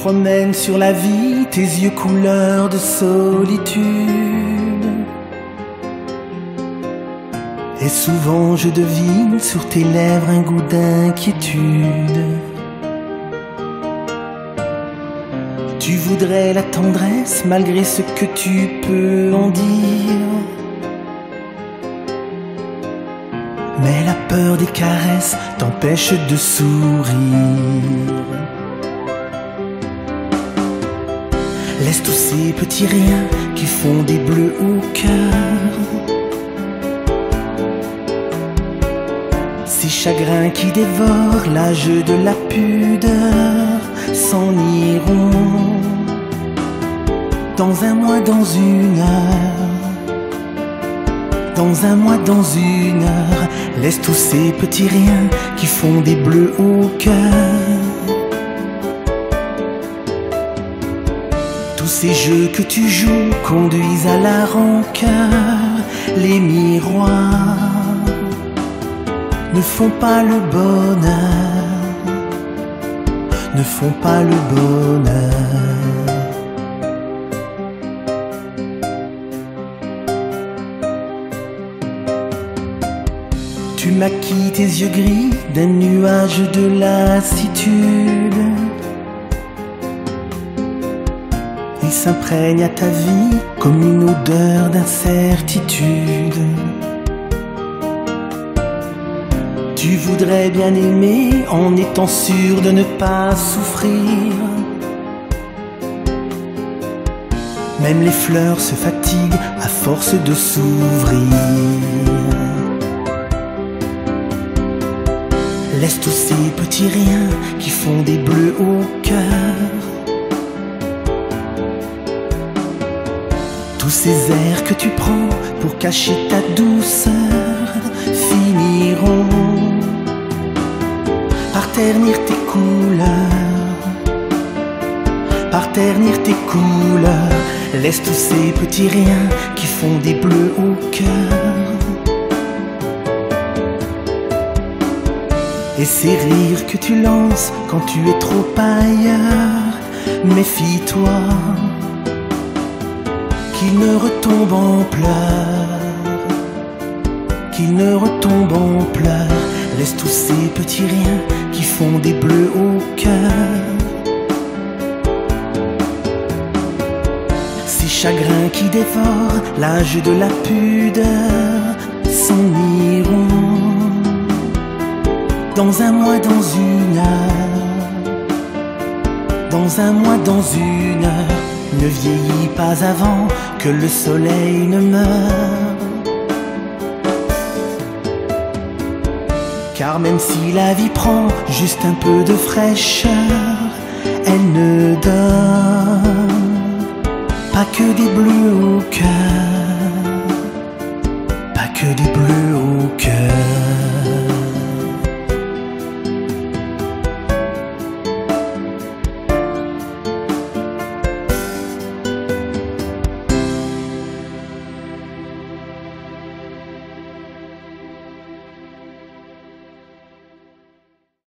promènes sur la vie, tes yeux couleur de solitude. Et souvent je devine sur tes lèvres un goût d'inquiétude. Tu voudrais la tendresse malgré ce que tu peux en dire. Mais la peur des caresses t'empêche de sourire. Laisse tous ces petits riens qui font des bleus au cœur. Ces chagrins qui dévorent l'âge de la pudeur s'en iront dans un mois, dans une heure. Dans un mois, dans une heure, laisse tous ces petits riens qui font des bleus au cœur. Tous ces jeux que tu joues conduisent à la rancœur. Les miroirs ne font pas le bonheur, ne font pas le bonheur. Tu maquilles tes yeux gris d'un nuage de lassitude. S'imprègne à ta vie comme une odeur d'incertitude. Tu voudrais bien aimer en étant sûr de ne pas souffrir. Même les fleurs se fatiguent à force de s'ouvrir. Laisse tous ces petits riens qui font des bleus au cœur. Tous ces airs que tu prends pour cacher ta douceur finiront par ternir tes couleurs, par ternir tes couleurs. Laisse tous ces petits riens qui font des bleus au cœur. Et ces rires que tu lances quand tu es trop ailleurs, méfie-toi qu'il ne retombe en pleurs, qu'il ne retombe en pleurs. Laisse tous ces petits riens qui font des bleus au cœur. Ces chagrins qui dévorent l'âge de la pudeur s'en dans un mois, dans une heure. Dans un mois, dans une heure. Ne vieillis pas avant que le soleil ne meure. Car même si la vie prend juste un peu de fraîcheur, elle ne donne pas que des bleus au cœur,